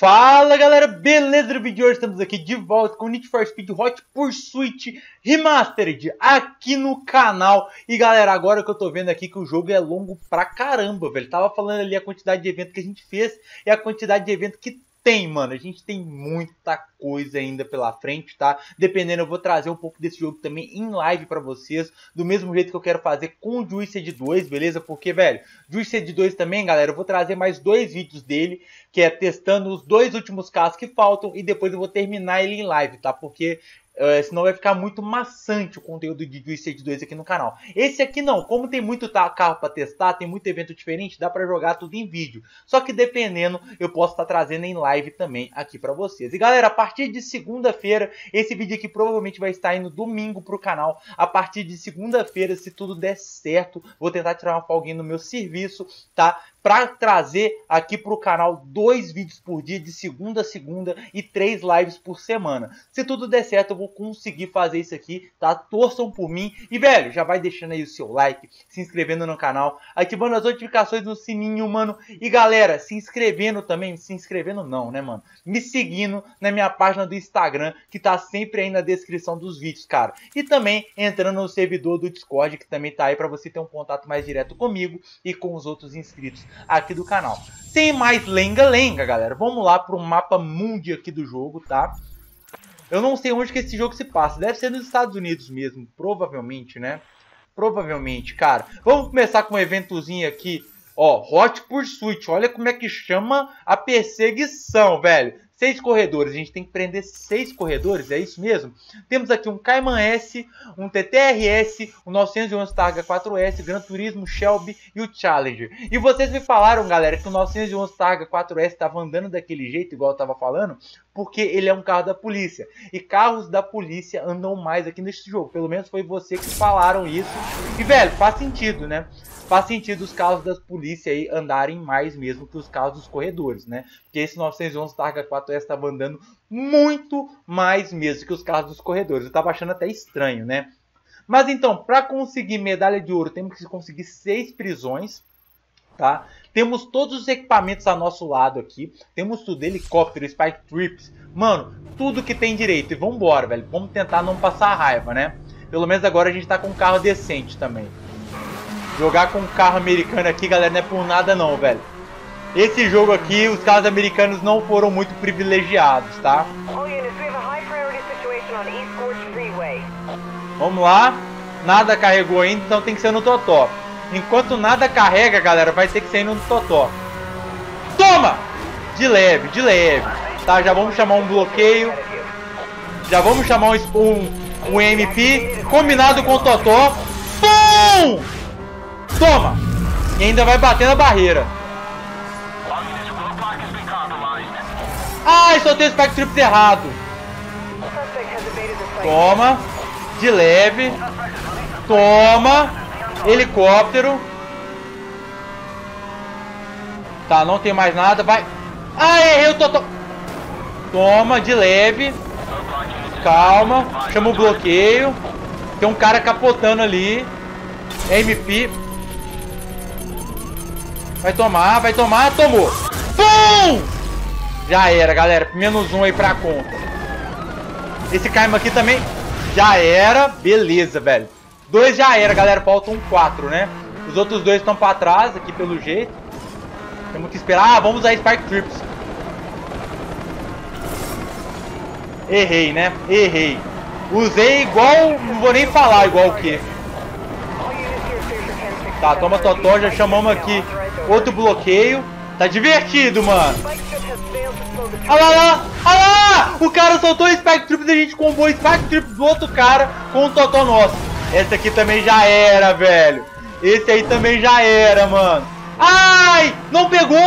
Fala galera, beleza? No vídeo de hoje estamos aqui de volta com Need for Speed Hot Pursuit Remastered aqui no canal. E galera, agora que eu tô vendo aqui que o jogo é longo pra caramba, velho. Tava falando ali a quantidade de evento que a gente fez e a quantidade de evento que tem, mano. A gente tem muita coisa ainda pela frente, tá? Dependendo, eu vou trazer um pouco desse jogo também em live pra vocês. Do mesmo jeito que eu quero fazer com o Juiced 2, beleza? Porque, velho, Juiced 2 também, galera, eu vou trazer mais dois vídeos dele. Que é testando os dois últimos carros que faltam. E depois eu vou terminar ele em live, tá? Porque Uh, senão vai ficar muito maçante o conteúdo de Juiced 2 aqui no canal. Esse aqui não, como tem muito carro para testar, tem muito evento diferente, dá para jogar tudo em vídeo. Só que dependendo, eu posso estar tá trazendo em live também aqui para vocês. E galera, a partir de segunda-feira, esse vídeo aqui provavelmente vai estar indo domingo pro canal. A partir de segunda-feira, se tudo der certo, vou tentar tirar uma folguinha no meu serviço, tá? Para trazer aqui para o canal dois vídeos por dia, de segunda a segunda, e três lives por semana. Se tudo der certo, eu vou conseguir fazer isso aqui, tá? Torçam por mim. E, velho, já vai deixando aí o seu like, se inscrevendo no canal, ativando as notificações no sininho, mano. E, galera, se inscrevendo também, se inscrevendo não, né, mano? Me seguindo na minha página do Instagram, que tá sempre aí na descrição dos vídeos, cara. E também entrando no servidor do Discord, que também tá aí para você ter um contato mais direto comigo e com os outros inscritos aqui do canal. Sem mais lenga-lenga, galera. Vamos lá para o mapa mundi aqui do jogo, tá? Eu não sei onde que esse jogo se passa. Deve ser nos Estados Unidos mesmo, provavelmente, né? Provavelmente, cara. Vamos começar com um eventozinho aqui. Ó, Hot Pursuit. Olha como é que chama a perseguição, velho seis corredores. A gente tem que prender seis corredores, é isso mesmo? Temos aqui um Cayman S, um TTRS, um 911 Targa 4S, Gran Turismo, Shelby e o Challenger. E vocês me falaram, galera, que o 911 Targa 4S estava andando daquele jeito, igual eu estava falando, porque ele é um carro da polícia. E carros da polícia andam mais aqui neste jogo. Pelo menos foi você que falaram isso. E, velho, faz sentido, né? faz sentido os carros das polícia aí andarem mais mesmo que os carros dos corredores, né? Porque esse 911 Targa 4S estava andando muito mais mesmo que os carros dos corredores. Eu estava achando até estranho, né? Mas então, para conseguir medalha de ouro, temos que conseguir seis prisões, tá? Temos todos os equipamentos a nosso lado aqui. Temos tudo, helicóptero, spike trips, mano, tudo que tem direito. E vamos embora, velho. Vamos tentar não passar raiva, né? Pelo menos agora a gente tá com um carro decente também. Jogar com um carro americano aqui, galera, não é por nada não, velho. Esse jogo aqui, os carros americanos não foram muito privilegiados, tá? Vamos lá. Nada carregou ainda, então tem que ser no totó. Enquanto nada carrega, galera, vai ter que ser no totó. Toma! De leve, de leve. Tá, já vamos chamar um bloqueio. Já vamos chamar um, um, um MP. Combinado com o totó. Pum! Toma! E ainda vai bater na barreira. Ai, soltei o Spike Trips errado. Toma. De leve. Toma. Helicóptero. Tá, não tem mais nada. Vai. Ah, errei o total. Toma, de leve. Calma. Chama o bloqueio. Tem um cara capotando ali. MP. Vai tomar, vai tomar, tomou. Pum! Já era, galera. Menos um aí pra conta. Esse Kaima aqui também já era. Beleza, velho. Dois já era, galera. Faltam quatro, né? Os outros dois estão pra trás aqui, pelo jeito. Temos que esperar. Ah, vamos usar Spark Trips. Errei, né? Errei. Usei igual... Não vou nem falar igual o que. Tá, toma Totó. Já chamamos aqui Outro bloqueio. Tá divertido, mano. Olha lá, olha lá! O cara soltou o Spike Trip e a gente combou o Spike Trip do outro cara com o Totó nosso. Esse aqui também já era, velho. Esse aí também já era, mano. Ai! Não pegou!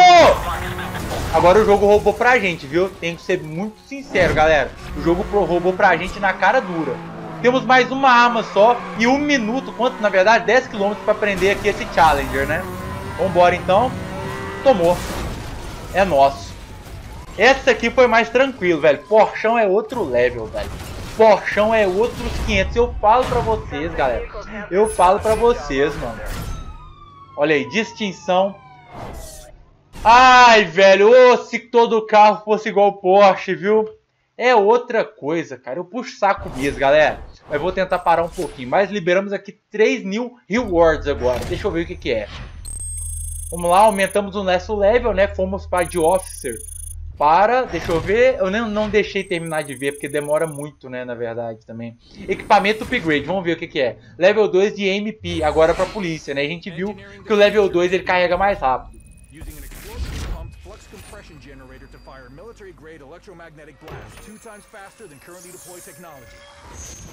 Agora o jogo roubou pra gente, viu? Tenho que ser muito sincero, galera. O jogo roubou pra gente na cara dura. Temos mais uma arma só e um minuto, quanto na verdade? 10 km pra prender aqui esse Challenger, né? Vambora então. Tomou. É nosso. Essa aqui foi mais tranquilo, velho. Porchão é outro level, velho. Porchão é outros 500. Eu falo pra vocês, galera. Eu falo pra vocês, mano. Olha aí, distinção. Ai, velho, oh, se todo carro fosse igual o Porsche, viu? É outra coisa, cara. Eu puxo saco mesmo, galera. Mas vou tentar parar um pouquinho. Mas liberamos aqui 3 new rewards agora. Deixa eu ver o que, que é. Vamos lá, aumentamos o nosso level, né? Fomos para de Officer. Para, deixa eu ver. Eu nem, não deixei terminar de ver, porque demora muito, né? Na verdade, também. Equipamento upgrade, vamos ver o que, que é. Level 2 de MP, agora para polícia, né? A gente viu que o level 2 ele carrega mais rápido. military grade electromagnetic blast, two times faster than currently deployed technology.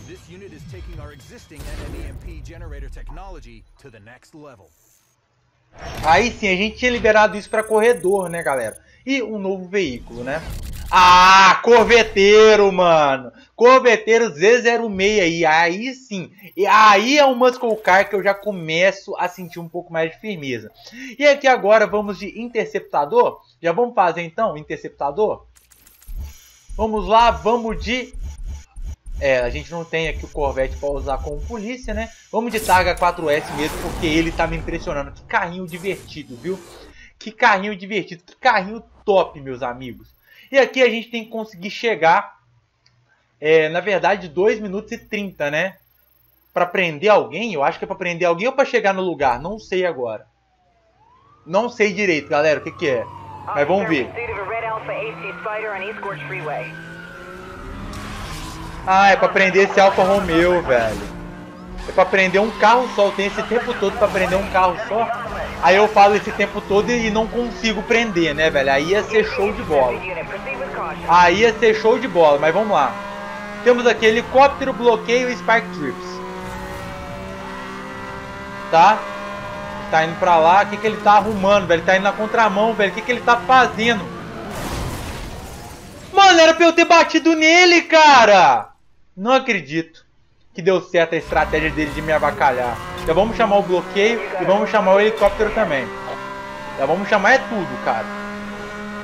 This unit is taking our existing NMEMP generator technology to the next level. Aí sim, a gente tinha liberado isso para corredor, né, galera? E um novo veículo, né? Ah, corveteiro, mano! Corveteiro Z06 aí, aí sim. E aí é um muscle car que eu já começo a sentir um pouco mais de firmeza. E aqui agora vamos de interceptador. Já vamos fazer então interceptador? Vamos lá, vamos de... É, a gente não tem aqui o Corvette para usar como polícia, né? Vamos de Targa 4S mesmo, porque ele tá me impressionando. Que carrinho divertido, viu? Que carrinho divertido, que carrinho top, meus amigos. E aqui a gente tem que conseguir chegar, é, na verdade, 2 minutos e 30, né? Para prender alguém, eu acho que é para prender alguém ou para chegar no lugar, não sei agora. Não sei direito, galera, o que, que é. Mas vamos ver. Ah, é pra prender esse Alfa Romeo, velho. É pra prender um carro só. Eu tenho esse tempo todo pra prender um carro só. Aí eu falo esse tempo todo e não consigo prender, né, velho? Aí ia ser show de bola. Aí ia ser show de bola, mas vamos lá. Temos aqui helicóptero, bloqueio e Spark Trips. Tá? Tá indo pra lá. O que, que ele tá arrumando, velho? Tá indo na contramão, velho. O que, que ele tá fazendo? Mano, era pra eu ter batido nele, cara! Não acredito que deu certo a estratégia dele de me avacalhar. Já vamos chamar o bloqueio e vamos chamar o helicóptero também. Já vamos chamar é tudo, cara.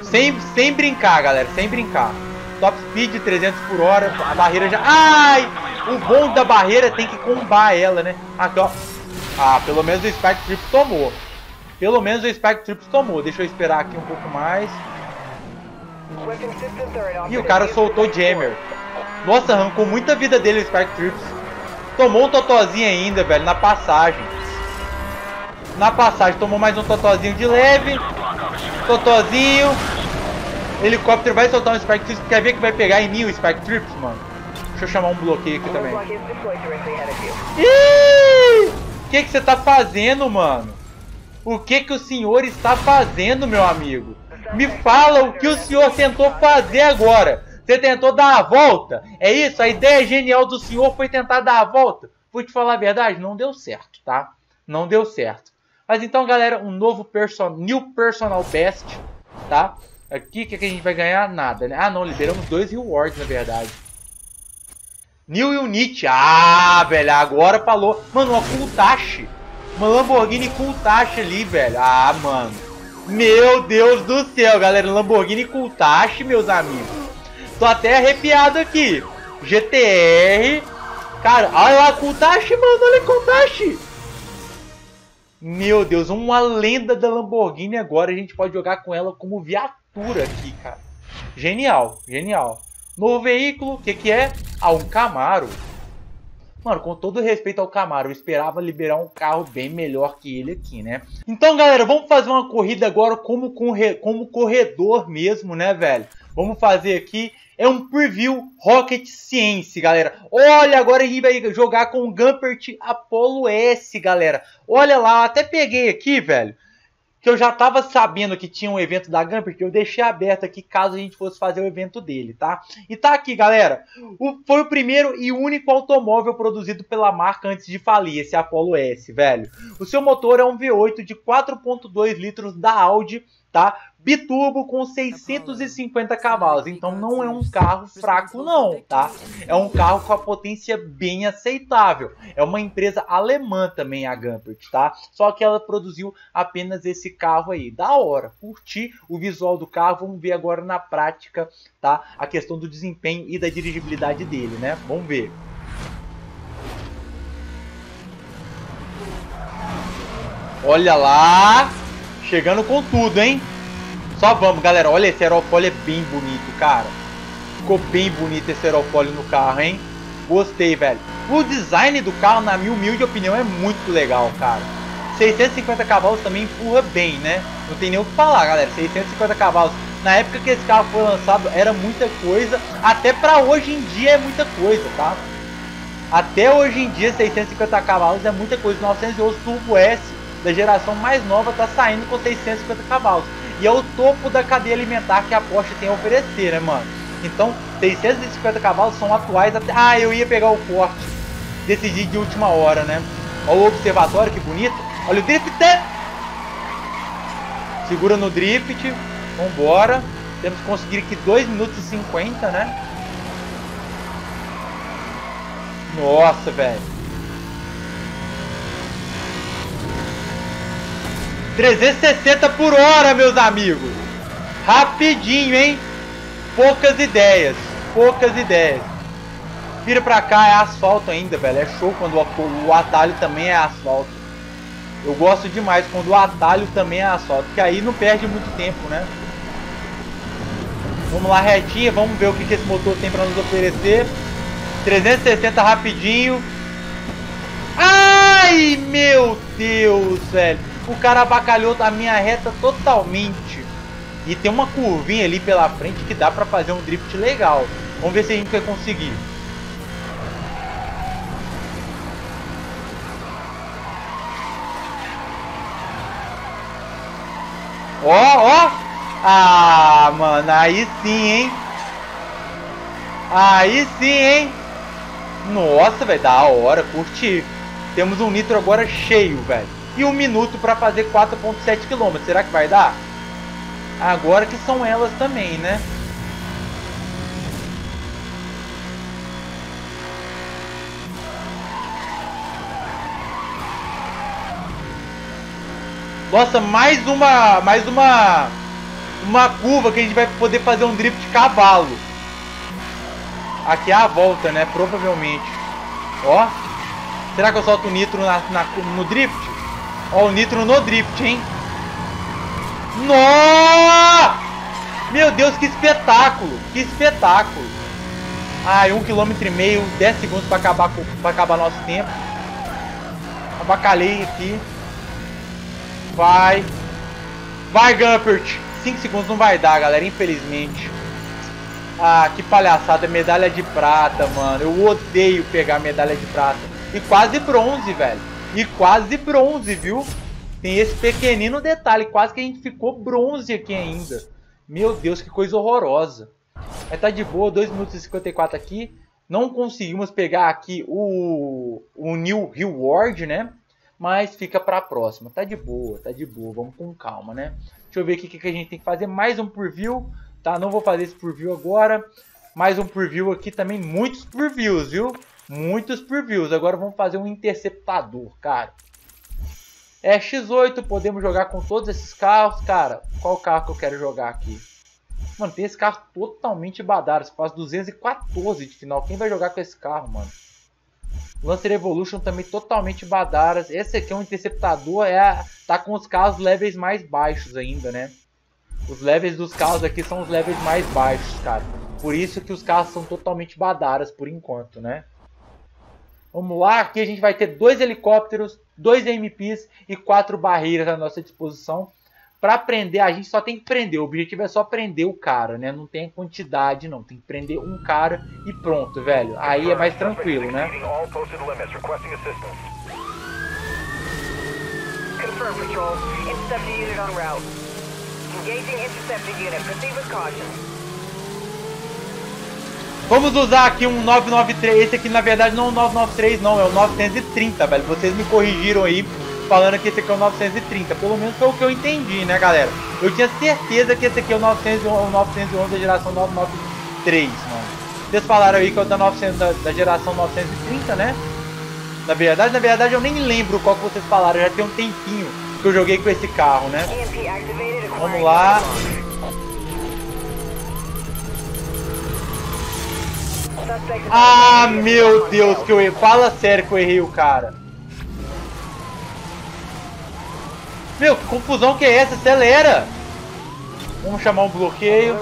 Sem, sem brincar, galera. Sem brincar. Top speed 300 por hora. A barreira já... Ai! O bom da barreira tem que combar ela, né? Aqui, ó. Ah, pelo menos o Spike Trips tomou. Pelo menos o Spike Trips tomou. Deixa eu esperar aqui um pouco mais. E o cara soltou Jammer. Nossa, arrancou muita vida dele o Spike Trips. Tomou um totozinho ainda, velho, na passagem. Na passagem, tomou mais um totozinho de leve. Totozinho. Helicóptero vai soltar um Spike Trips. Quer ver que vai pegar em mim o Spike Trips, mano? Deixa eu chamar um bloqueio aqui também. Ih! O que, que você tá fazendo, mano? O que que o senhor está fazendo, meu amigo? Me fala o que o senhor tentou fazer agora. Você tentou dar a volta? É isso? A ideia genial do senhor foi tentar dar a volta? Vou te falar a verdade, não deu certo, tá? Não deu certo. Mas então, galera, um novo person New Personal Best, tá? Aqui, o que, que a gente vai ganhar? Nada, né? Ah, não, liberamos dois rewards, na verdade. New Unit. Ah, velho, agora falou. Mano, uma Countach. Uma Lamborghini Countach ali, velho. Ah, mano. Meu Deus do céu, galera. Lamborghini Countach, meus amigos. Tô até arrepiado aqui. GTR. Cara, olha lá, Countach, mano. Olha Countach. Meu Deus, uma lenda da Lamborghini agora. A gente pode jogar com ela como viatura aqui, cara. Genial, genial. Novo veículo, o que, que é? Ah, um Camaro. Mano, com todo respeito ao Camaro, eu esperava liberar um carro bem melhor que ele aqui, né? Então, galera, vamos fazer uma corrida agora como, como corredor mesmo, né, velho? Vamos fazer aqui, é um preview Rocket Science, galera. Olha, agora a gente vai jogar com o Gumpert Apollo S, galera. Olha lá, até peguei aqui, velho que eu já estava sabendo que tinha um evento da porque eu deixei aberto aqui caso a gente fosse fazer o evento dele, tá? E tá aqui, galera. O, foi o primeiro e único automóvel produzido pela marca antes de falir, esse Apollo S, velho. O seu motor é um V8 de 4.2 litros da Audi, tá? biturbo com 650 cavalos. Então não é um carro fraco não, tá? É um carro com a potência bem aceitável. É uma empresa alemã também a Gumpert, tá? Só que ela produziu apenas esse carro aí. Da hora, curti o visual do carro. Vamos ver agora na prática, tá? A questão do desempenho e da dirigibilidade dele, né? Vamos ver. Olha lá, chegando com tudo, hein? Só vamos, galera. Olha, esse aerofólio é bem bonito, cara. Ficou bem bonito esse aerofólio no carro, hein? Gostei, velho. O design do carro, na minha humilde opinião, é muito legal, cara. 650 cavalos também empurra bem, né? Não tem nem o que falar, galera. 650 cavalos. Na época que esse carro foi lançado, era muita coisa. Até pra hoje em dia é muita coisa, tá? Até hoje em dia, 650 cavalos é muita coisa. 911 Turbo S, da geração mais nova, tá saindo com 650 cavalos. E é o topo da cadeia alimentar que a Porsche tem a oferecer, né, mano? Então, 650 cavalos são atuais até... Ah, eu ia pegar o corte. Decidi de última hora, né? Olha o observatório, que bonito. Olha o drift. Segura no drift. Vambora. Temos que conseguir aqui 2 minutos e 50, né? Nossa, velho. 360 por hora, meus amigos. Rapidinho, hein? Poucas ideias. Poucas ideias. Vira pra cá, é asfalto ainda, velho. É show quando o atalho também é asfalto. Eu gosto demais quando o atalho também é asfalto. Porque aí não perde muito tempo, né? Vamos lá retinha, vamos ver o que esse motor tem pra nos oferecer. 360 rapidinho. Ai, meu Deus, velho. O cara abacalhou a minha reta totalmente. E tem uma curvinha ali pela frente que dá pra fazer um drift legal. Vamos ver se a gente vai conseguir. Ó, ó. Ah, mano, aí sim, hein. Aí sim, hein. Nossa, velho, da hora, curti. Temos um nitro agora cheio, velho. E um minuto para fazer 4.7 km. Será que vai dar? Agora que são elas também, né? Nossa, mais uma, mais uma, uma curva que a gente vai poder fazer um drift de cavalo. Aqui é a volta, né? Provavelmente. Ó. Será que eu solto o nitro na, na, no drift? Ó, o nitro no drift, hein? Nossa! Meu Deus, que espetáculo! Que espetáculo! Ai, um quilômetro e meio, 10 segundos para acabar, pra acabar nosso tempo. Abacalhei aqui. Vai. Vai, Gumpert. 5 segundos não vai dar, galera, infelizmente. Ah, que palhaçada, medalha de prata, mano. Eu odeio pegar medalha de prata. E quase bronze, velho. E quase bronze, viu? Tem esse pequenino detalhe, quase que a gente ficou bronze aqui ainda. Meu Deus, que coisa horrorosa. Mas tá de boa, 2 minutos e 54 aqui. Não conseguimos pegar aqui o, o New Reward, né? Mas fica pra próxima. Tá de boa, tá de boa. Vamos com calma, né? Deixa eu ver aqui o que a gente tem que fazer. Mais um preview tá? Não vou fazer esse preview agora. Mais um preview aqui também, muitos previews, viu? Muitos previews. Agora vamos fazer um interceptador, cara. É X8, podemos jogar com todos esses carros, cara. Qual carro que eu quero jogar aqui? Mano, tem esse carro totalmente badaro. Faz 214 de final. Quem vai jogar com esse carro, mano? Lancer Evolution também totalmente badaras. Esse aqui é um interceptador, é, tá com os carros levels mais baixos ainda, né? Os levels dos carros aqui são os levels mais baixos, cara. Por isso que os carros são totalmente badaras por enquanto, né? Vamos lá, aqui a gente vai ter dois helicópteros, dois MPs e quatro barreiras à nossa disposição. Para prender, a gente só tem que prender. O objetivo é só prender o cara, né? Não tem quantidade, não. Tem que prender um cara e pronto, velho. Aí é mais tranquilo, né? Confirm, Patrol. Intercept unit on route. Vamos usar aqui um 993. Esse aqui na verdade não é um 993 não, é o 930, velho. Vocês me corrigiram aí falando que esse aqui é o 930. Pelo menos foi o que eu entendi, né, galera? Eu tinha certeza que esse aqui é o 911, o 911 da geração 993, mano. Vocês falaram aí que é o da, 900, da, da geração 930, né? Na verdade, na verdade eu nem lembro qual que vocês falaram, já tem um tempinho que eu joguei com esse carro, né? Vamos lá. Ah, meu Deus, que eu errei. Fala sério que eu errei o cara. Meu, que confusão que é essa? Acelera! Vamos chamar um bloqueio.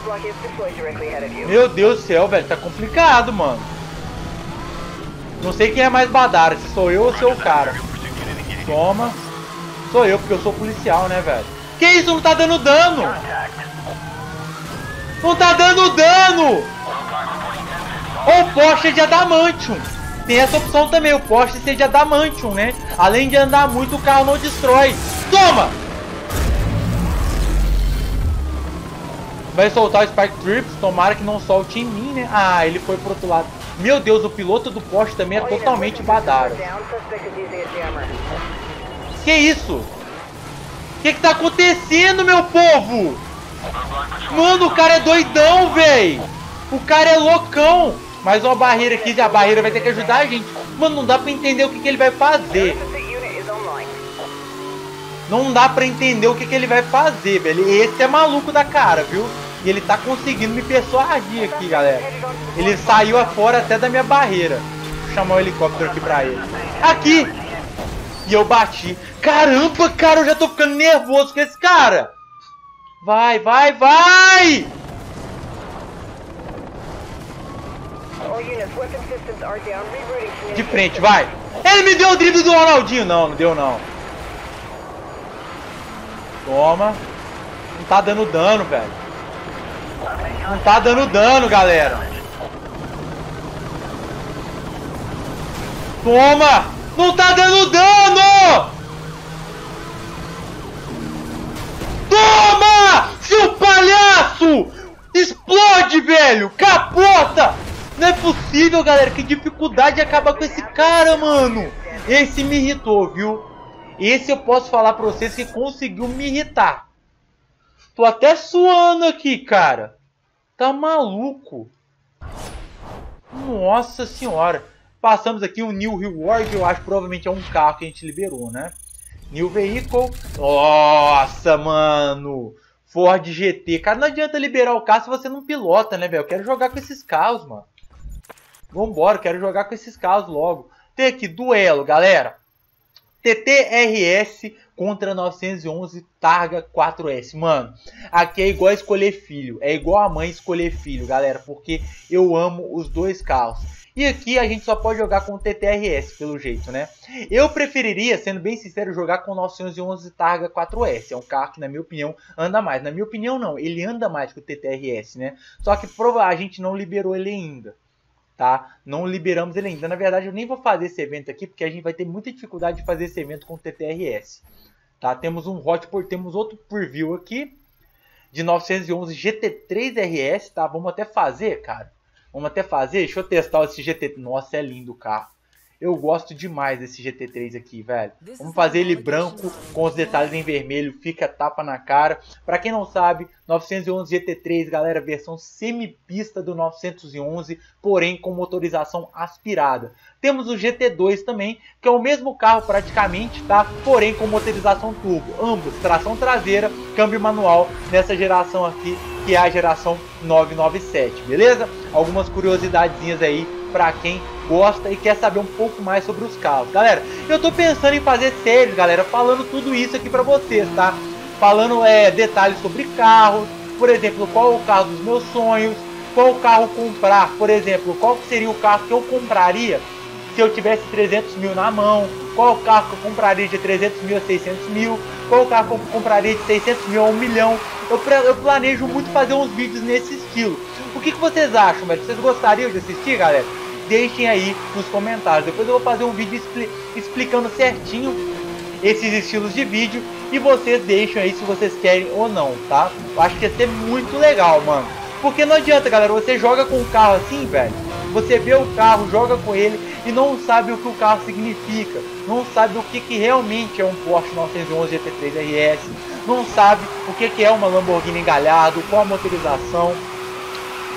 Meu Deus do céu, velho. Tá complicado, mano. Não sei quem é mais badara, se sou eu ou se é o cara. Toma. Sou eu, porque eu sou policial, né, velho? Que isso? Não tá dando dano! Não tá dando dano! Ou Porsche de Adamantium. Tem essa opção também, o Porsche ser de Adamantium, né? Além de andar muito, o carro não destrói. Toma! Vai soltar o Spike Trips, tomara que não solte em mim, né? Ah, ele foi pro outro lado. Meu Deus, o piloto do Porsche também é totalmente badaro. Que isso? O que que tá acontecendo, meu povo? Mano, o cara é doidão, véi. O cara é loucão. Mais uma barreira aqui, a barreira vai ter que ajudar a gente. Mano, não dá pra entender o que, que ele vai fazer. Não dá pra entender o que, que ele vai fazer, velho. Esse é maluco da cara, viu? E ele tá conseguindo me persuadir aqui, galera. Ele saiu afora até da minha barreira. Vou chamar o helicóptero aqui pra ele. Aqui! E eu bati. Caramba, cara, eu já tô ficando nervoso com esse cara. Vai, vai, vai! De frente, vai. Ele me deu o drible do Ronaldinho. Não, não deu não. Toma. Não tá dando dano, velho. Não tá dando dano, galera. Toma! Não tá dando dano! Toma! Seu palhaço! Explode, velho! Capota! Não é possível, galera. Que dificuldade acabar com esse cara, mano. Esse me irritou, viu? Esse eu posso falar pra vocês que conseguiu me irritar. Tô até suando aqui, cara. Tá maluco. Nossa senhora. Passamos aqui um New Reward. Eu acho que provavelmente é um carro que a gente liberou, né? New Vehicle. Nossa, mano. Ford GT. Cara, não adianta liberar o carro se você não pilota, né, velho? Eu quero jogar com esses carros, mano. Vambora, quero jogar com esses carros logo. Tem aqui duelo, galera. TTRS contra 911 Targa 4S. Mano, aqui é igual escolher filho. É igual a mãe escolher filho, galera. Porque eu amo os dois carros. E aqui a gente só pode jogar com o TTRS, pelo jeito, né? Eu preferiria, sendo bem sincero, jogar com o 911 Targa 4S. É um carro que, na minha opinião, anda mais. Na minha opinião, não. Ele anda mais que o TTRS, né? Só que a gente não liberou ele ainda tá? Não liberamos ele ainda. Na verdade, eu nem vou fazer esse evento aqui, porque a gente vai ter muita dificuldade de fazer esse evento com o TTRS. Tá? Temos um hot por, temos outro por view aqui, de 911 GT3 RS, tá? Vamos até fazer, cara. Vamos até fazer. Deixa eu testar esse GT. Nossa, é lindo o carro. Eu gosto demais desse GT3 aqui, velho. Vamos fazer ele branco com os detalhes em vermelho, fica tapa na cara. Para quem não sabe, 911 GT3, galera, versão semi-pista do 911, porém com motorização aspirada. Temos o GT2 também, que é o mesmo carro praticamente, tá? Porém com motorização turbo, ambos tração traseira, câmbio manual nessa geração aqui, que é a geração 997, beleza? Algumas curiosidadezinhas aí para quem gosta e quer saber um pouco mais sobre os carros. Galera, eu tô pensando em fazer séries, galera, falando tudo isso aqui para vocês, tá? Falando é, detalhes sobre carros, por exemplo, qual o carro dos meus sonhos, qual carro comprar, por exemplo, qual seria o carro que eu compraria se eu tivesse 300 mil na mão, qual carro que eu compraria de 300 mil a 600 mil, qual carro que eu compraria de 600 mil a 1 milhão. Eu, eu planejo muito fazer uns vídeos nesse estilo. O que, que vocês acham, velho? Vocês gostariam de assistir, galera? Deixem aí nos comentários. Depois eu vou fazer um vídeo expli explicando certinho esses estilos de vídeo e vocês deixam aí se vocês querem ou não, tá? Eu acho que ia ser muito legal, mano. Porque não adianta, galera, você joga com o carro assim, velho. Você vê o carro, joga com ele e não sabe o que o carro significa. Não sabe o que, que realmente é um Porsche 911 GT3 RS. Não sabe o que, que é uma Lamborghini Gallardo, qual a motorização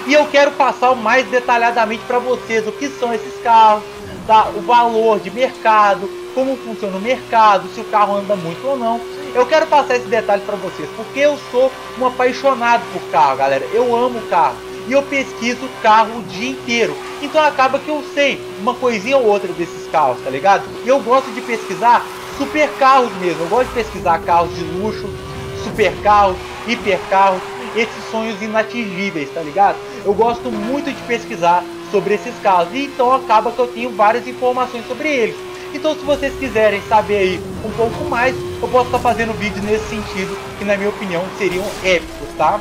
e eu quero passar mais detalhadamente para vocês o que são esses carros, tá? o valor de mercado, como funciona o mercado, se o carro anda muito ou não. Eu quero passar esse detalhe para vocês, porque eu sou um apaixonado por carro, galera. Eu amo carro e eu pesquiso carro o dia inteiro. Então acaba que eu sei uma coisinha ou outra desses carros, tá ligado? E eu gosto de pesquisar super carros mesmo. Eu gosto de pesquisar carros de luxo, super carros, hiper carros esses sonhos inatingíveis, tá ligado? Eu gosto muito de pesquisar sobre esses casos e então acaba que eu tenho várias informações sobre eles. Então se vocês quiserem saber aí um pouco mais, eu posso estar fazendo vídeos nesse sentido, que na minha opinião seriam épicos, tá?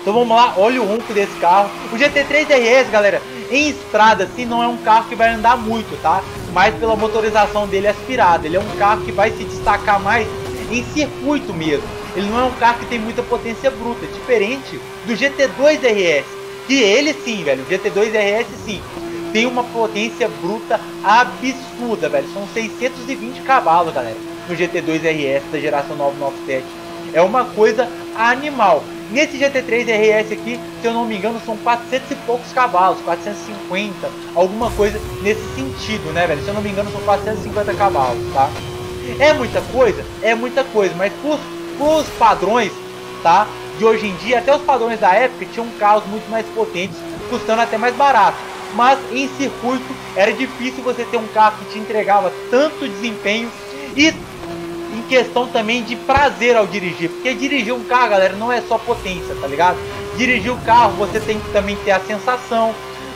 Então vamos lá, olha o ronco desse carro. O GT3 RS, galera, em estrada, assim, não é um carro que vai andar muito, tá? Mas pela motorização dele aspirada. Ele é um carro que vai se destacar mais em circuito mesmo. Ele não é um carro que tem muita potência bruta, diferente do GT2 RS. Que ele sim, velho, o GT2 RS sim, tem uma potência bruta absurda, velho. São 620 cavalos, galera, no GT2 RS da geração 997. É uma coisa animal. Nesse GT3 RS aqui, se eu não me engano, são 400 e poucos cavalos, 450, alguma coisa nesse sentido, né, velho? Se eu não me engano, são 450 cavalos, tá? É muita coisa? É muita coisa, mas pros, pros padrões, tá? De hoje em dia, até os padrões da época tinham carros muito mais potentes, custando até mais barato. Mas em circuito era difícil você ter um carro que te entregava tanto desempenho e em questão também de prazer ao dirigir. Porque dirigir um carro, galera, não é só potência, tá ligado? Dirigir o carro, você tem que também ter a sensação,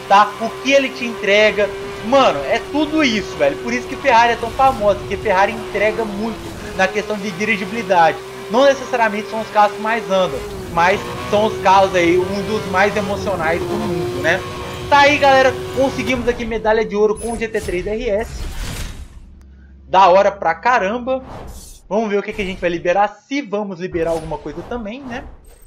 tá? O que ele te entrega. Mano, é tudo isso, velho. Por isso que Ferrari é tão famosa, porque Ferrari entrega muito na questão de dirigibilidade. Não necessariamente são os carros que mais andam, mas são os carros aí, um dos mais emocionais do mundo, né? Tá aí, galera. Conseguimos aqui medalha de ouro com o GT3 RS. Da hora pra caramba. Vamos ver o que, que a gente vai liberar, se vamos liberar alguma coisa também, né?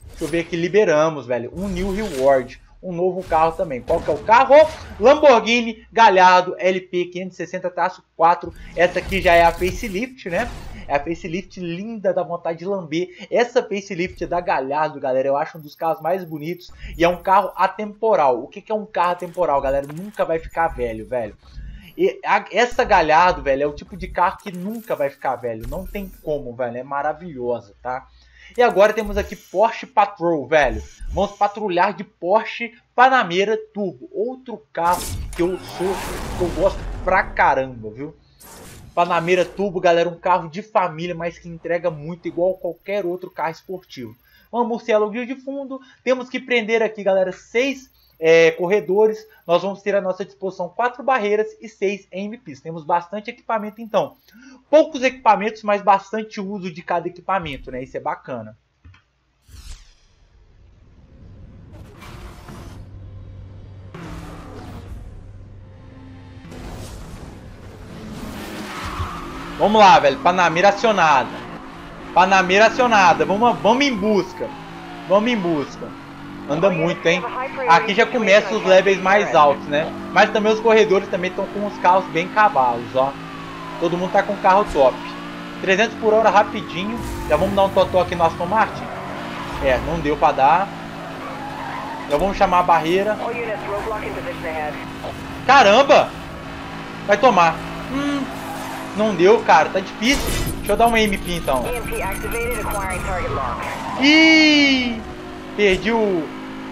Deixa eu ver aqui, liberamos, velho, um New Reward, um novo carro também. Qual que é o carro? Lamborghini Gallardo LP 560-4. Essa aqui já é a facelift, né? É a facelift linda, da vontade de lamber. Essa facelift da Gallardo, galera, eu acho um dos carros mais bonitos. E é um carro atemporal. O que, que é um carro atemporal, galera? Nunca vai ficar velho, velho. E a, essa Galhardo, velho, é o tipo de carro que nunca vai ficar velho. Não tem como, velho. É maravilhosa, tá? E agora temos aqui Porsche Patrol, velho. Vamos patrulhar de Porsche Panamera Turbo. Outro carro que eu sou, que eu gosto pra caramba, viu? Panamera Turbo, galera, um carro de família, mas que entrega muito igual qualquer outro carro esportivo. Uma Murcielo de fundo. Temos que prender aqui, galera, seis é, corredores, nós vamos ter à nossa disposição quatro barreiras e seis MPs. Temos bastante equipamento então. Poucos equipamentos, mas bastante uso de cada equipamento, né? Isso é bacana. Vamos lá, velho. Panamera acionada. Panamera acionada. Vamos, vamos em busca. Vamos em busca. Anda muito, hein? Aqui já começa os levels mais altos, né? Mas também os corredores também estão com os carros bem cavalos, ó. Todo mundo tá com carro top. 300 por hora rapidinho. Já vamos dar um totó aqui no Aston Martin? É, não deu pra dar. Já vamos chamar a barreira. Caramba! Vai tomar. Hum, não deu, cara. Tá difícil. Deixa eu dar uma MP então. Ih! Perdi o,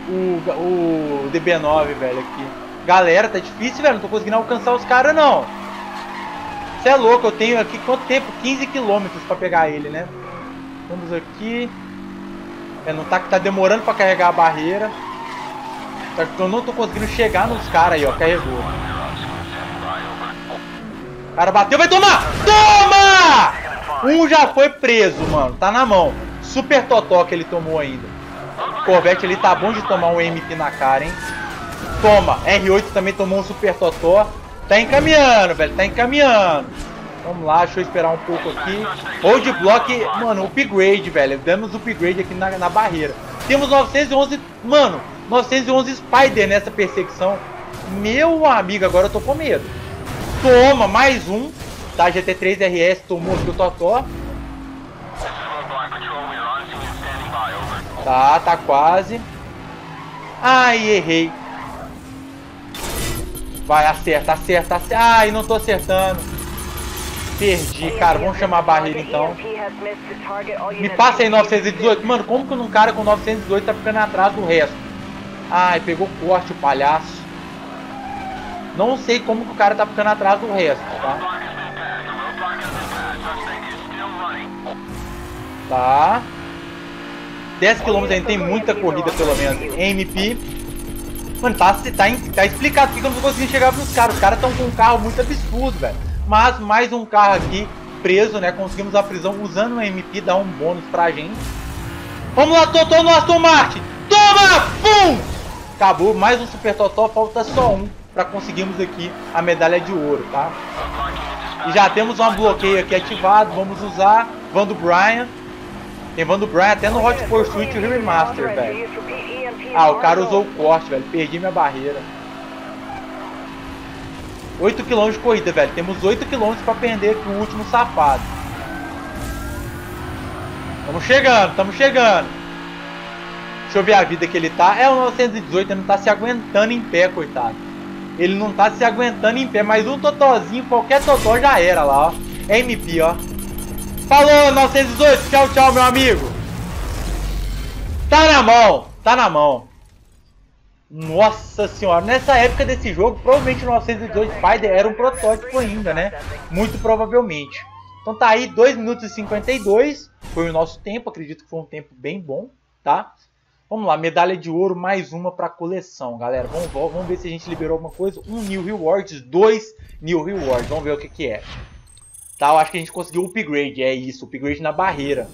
o, o DB9, velho, aqui. Galera, tá difícil, velho. Não tô conseguindo alcançar os caras, não. Você é louco, eu tenho aqui quanto tempo? 15 quilômetros pra pegar ele, né? Vamos aqui. É, não tá, tá demorando pra carregar a barreira. Eu não tô conseguindo chegar nos caras aí, ó. Carregou. O cara bateu, vai tomar! Toma! Um já foi preso, mano. Tá na mão. Super totó que ele tomou ainda. Corvette ali tá bom de tomar um MP na cara, hein? Toma. R8 também tomou um super totó. Tá encaminhando, velho. Tá encaminhando. Vamos lá, deixa eu esperar um pouco aqui. Hold block, mano, upgrade, velho. Damos upgrade aqui na, na barreira. Temos 911, mano, 911 Spider nessa perseguição. Meu amigo, agora eu tô com medo. Toma, mais um. Tá, GT3 RS tomou aqui o Totó. Tá, tá quase. Ai, errei. Vai, acerta, acerta, acerta. Ai, não tô acertando. Perdi, cara. Vamos chamar a barreira então. Me passa aí 918. Mano, como que um cara com 918 tá ficando atrás do resto? Ai, pegou corte o palhaço. Não sei como que o cara tá ficando atrás do resto, tá? Tá. 10 km ainda tem muita corrida, pelo menos. MP. Mano, tá, tá, tá explicado porque eu não tô conseguindo chegar pros caras. Os caras estão com um carro muito absurdo, velho. Mas mais um carro aqui preso, né? Conseguimos a prisão usando o MP, dá um bônus pra gente. Vamos lá, Totó no Aston Martin. Toma! Pum! Acabou, mais um Super Totó, falta só um para conseguirmos aqui a medalha de ouro, tá? E já temos um bloqueio aqui ativado, vamos usar Van do Brian. Tem Van do Brian até no Hot Pursuit Remaster, velho. Ah, o cara usou o corte, velho. Perdi minha barreira. 8 km de corrida, velho. Temos 8 km para perder o último safado. Estamos chegando, estamos chegando. Deixa eu ver a vida que ele tá. É o 918, ele não tá se aguentando em pé, coitado. Ele não tá se aguentando em pé, mas um totozinho, qualquer totó já era lá, ó. MP, ó. Falou, 918, tchau, tchau, meu amigo. Tá na mão, tá na mão. Nossa senhora, nessa época desse jogo, provavelmente o 918 Spider era um protótipo ainda, né? Muito provavelmente. Então tá aí, 2 minutos e 52, foi o nosso tempo, acredito que foi um tempo bem bom, tá? Vamos lá, medalha de ouro, mais uma para coleção, galera. Vamos, vamos ver se a gente liberou alguma coisa. Um New Rewards, dois New Rewards. Vamos ver o que, que é. Tá, eu acho que a gente conseguiu o upgrade. É isso, upgrade na barreira.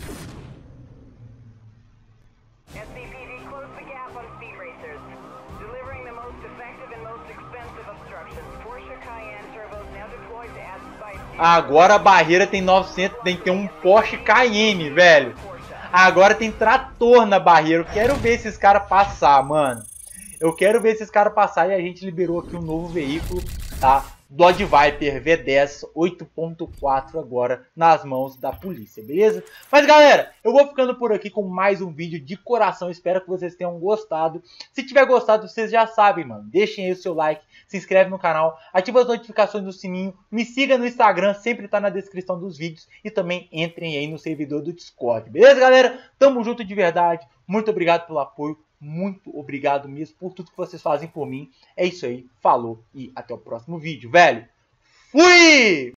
Agora a barreira tem 900, tem que ter um Porsche Cayenne, velho. Agora tem trator na barreira. Eu quero ver esses caras passar, mano. Eu quero ver esses caras passar e a gente liberou aqui um novo veículo, tá? Dodge Viper V10 8.4 agora nas mãos da polícia, beleza? Mas galera, eu vou ficando por aqui com mais um vídeo de coração, espero que vocês tenham gostado. Se tiver gostado, vocês já sabem, mano, deixem aí o seu like, se inscreve no canal, ativa as notificações do sininho, me siga no Instagram, sempre tá na descrição dos vídeos e também entrem aí no servidor do Discord, beleza galera? Tamo junto de verdade, muito obrigado pelo apoio, muito obrigado mesmo por tudo que vocês fazem por mim. É isso aí, falou e até o próximo vídeo, velho. Fui!